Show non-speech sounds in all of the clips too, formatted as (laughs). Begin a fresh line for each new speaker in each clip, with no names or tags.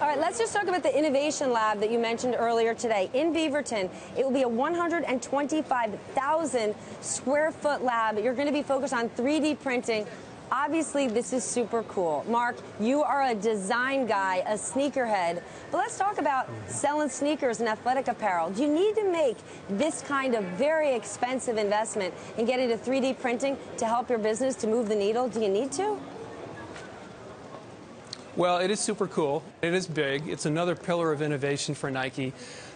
All right, let's just talk about the innovation lab that you mentioned earlier today. In Beaverton, it will be a 125,000 square foot lab. You're going to be focused on 3D printing. Obviously, this is super cool. Mark, you are a design guy, a sneakerhead. But let's talk about selling sneakers and athletic apparel. Do you need to make this kind of very expensive investment and get into 3D printing to help your business to move the needle? Do you need to?
Well, it is super cool. It is big. It's another pillar of innovation for Nike.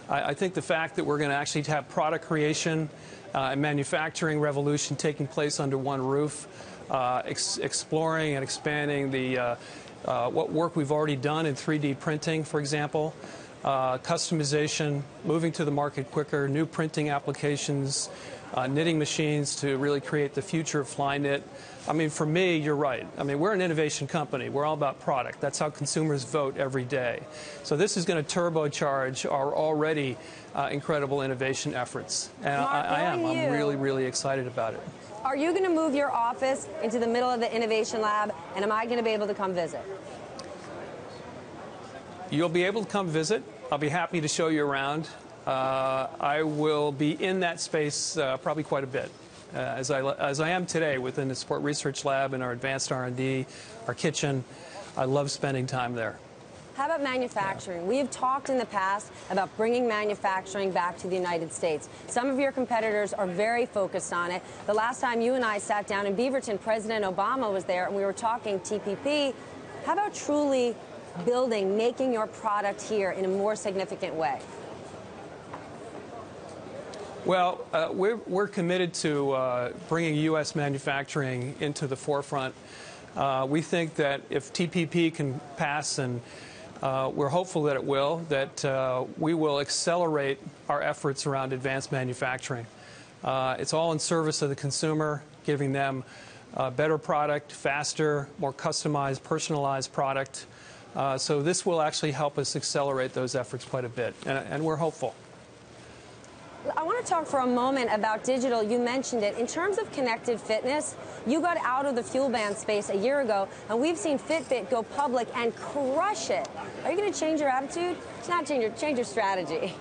I, I think the fact that we're going to actually have product creation uh, and manufacturing revolution taking place under one roof, uh, ex exploring and expanding the uh, uh what work we've already done in 3D printing, for example, uh, customization, moving to the market quicker, new printing applications, uh, knitting machines to really create the future of Flyknit. I mean, for me, you're right. I mean, we're an innovation company. We're all about product. That's how consumers vote every day. So this is going to turbocharge our already uh, incredible innovation efforts. And
Mark,
I, I am. I'm really, really excited about it.
Are you going to move your office into the middle of the innovation lab, and am I going to be able to come visit?
You'll be able to come visit. I'll be happy to show you around. Uh, I will be in that space uh, probably quite a bit. Uh, as, I, as I am today within the Sport Research Lab and our advanced R&D, our kitchen, I love spending time there.
How about manufacturing? Yeah. We have talked in the past about bringing manufacturing back to the United States. Some of your competitors are very focused on it. The last time you and I sat down in Beaverton, President Obama was there and we were talking TPP. How about truly building, making your product here in a more significant way?
Well, uh, we're, we're committed to uh, bringing U.S. manufacturing into the forefront. Uh, we think that if TPP can pass, and uh, we're hopeful that it will, that uh, we will accelerate our efforts around advanced manufacturing. Uh, it's all in service of the consumer, giving them a better product, faster, more customized, personalized product. So this will actually help us accelerate those efforts quite a bit, and, and we're hopeful.
I want to talk for a moment about digital. You mentioned it. In terms of connected fitness, you got out of the FuelBand space a year ago, and we've seen Fitbit go public and crush it. Are you going to change your attitude? It's not change your, change your strategy.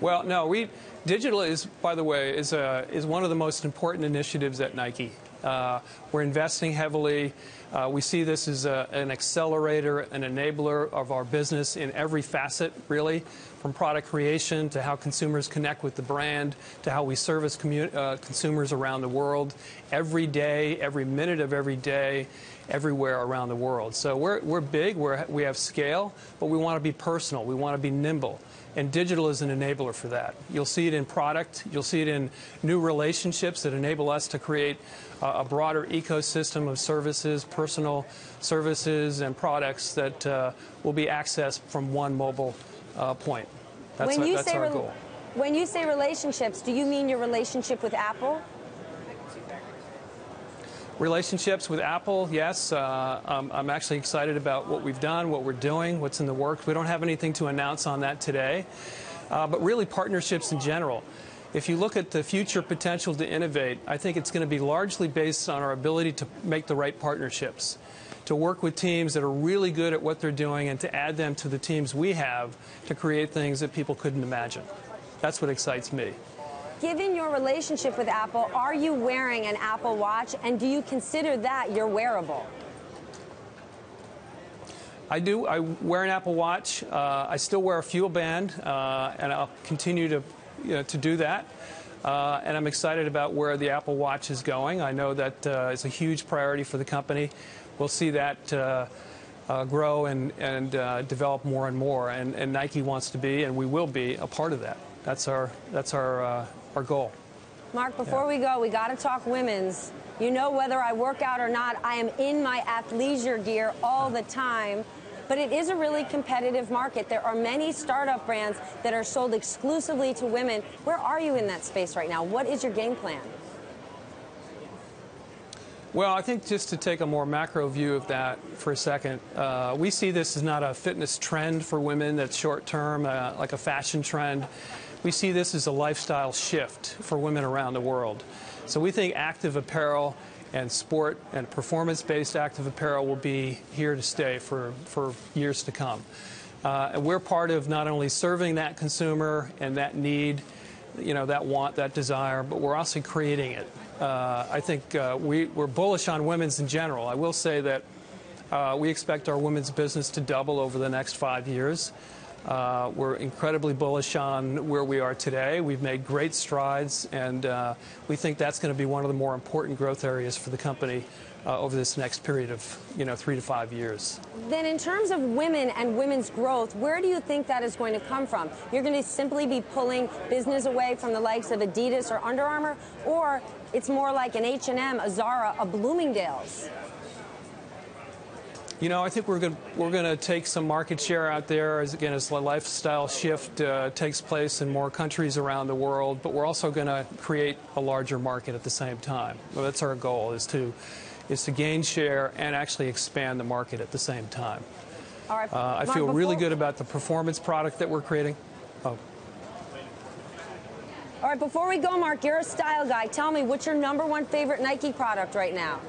Well, no, we digital is, by the way, is a, is one of the most important initiatives at Nike. Uh, we're investing heavily. Uh, we see this as an accelerator, an enabler of our business in every facet, really, from product creation to how consumers connect with the brand to how we service uh, consumers around the world every day, every minute of every day, everywhere around the world. So we're, we're big, we're, we have scale, but we want to be personal, we want to be nimble. And digital is an enabler for that. You'll see it in product, you'll see it in new relationships that enable us to create a broader ecosystem of services, personal services, and products that uh, will be accessed from one mobile uh, point. That's,
when you
that's
say
our goal.
When you say relationships, do you mean your relationship with Apple?
Relationships with Apple, yes. Uh, I'm, I'm, actually excited about what we've done, what we're doing, what's in the works. We don't have anything to announce on that today, uh, but really partnerships in general. If you look at the future potential to innovate, I think it's going to be largely based on our ability to make the right partnerships, to work with teams that are really good at what they're doing and to add them to the teams we have to create things that people couldn't imagine. That's what excites me.
Given your relationship with Apple, are you wearing an Apple Watch and do you consider that your wearable?
I do. I wear an Apple Watch. Uh, I still wear a FuelBand, uh, and I'll continue to, you know, to do that. Uh, and I'm excited about where the Apple Watch is going. I know that uh, it's a huge priority for the company. We'll see that uh, uh, grow and, and develop more and more. And, and, Nike wants to be, and we will be, a part of that. That's our, that's our our goal.
Mark, before yeah. we go, we got to talk women's. You know, whether I work out or not, I am in my athleisure gear all the time. But it is a really competitive market. There are many startup brands that are sold exclusively to women. Where are you in that space right now? What is your game plan?
Well, I think just to take a more macro view of that for a second, uh, we see this as not a fitness trend for women that's short term, uh, like a fashion trend. We see this as a lifestyle shift for women around the world. So we think active apparel and sport and performance-based active apparel will be here to stay for, for years to come. Uh, and we're part of not only serving that consumer and that need, you know, that want, that desire, but we're also creating it. Uh, I think uh, we, we're bullish on women's in general. I will say that uh, we expect our women's business to double over the next five years. Uh, we're incredibly bullish on where we are today. We've made great strides, and uh, we think that's going to be one of the more important growth areas for the company uh, over this next period of, you know, three to five years.
Then, in terms of women and women's growth, where do you think that is going to come from? You're going to simply be pulling business away from the likes of Adidas or Under Armour, or it's more like an H&M, a Zara, a Bloomingdale's.
You know, I think we're going we're going to take some market share out there as again as the lifestyle shift uh, takes place in more countries around the world. But we're also going to create a larger market at the same time. Well, that's our goal is to is to gain share and actually expand the market at the same time.
All right.
Uh, I feel really good about the performance product that we're creating. Oh.
All right, before we go, Mark, you're a style guy. Tell me, what's your number one favorite Nike product right now?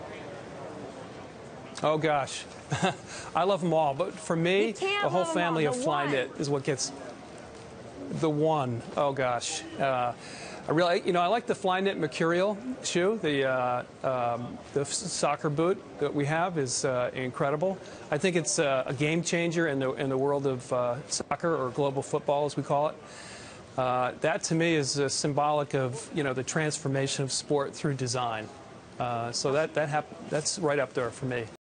Oh gosh, (laughs) I love them all, but for me, the whole
love 'em all,
family of Flyknit
one.
is what gets the one. Oh gosh, uh, I really, you know, I like the Flyknit Mercurial shoe. The uh, um, the soccer boot that we have is uh, incredible. I think it's uh, a game changer in the in the world of uh, soccer or global football, as we call it. Uh, that to me is uh, symbolic of you know the transformation of sport through design. Uh, so that that hap- that's right up there for me.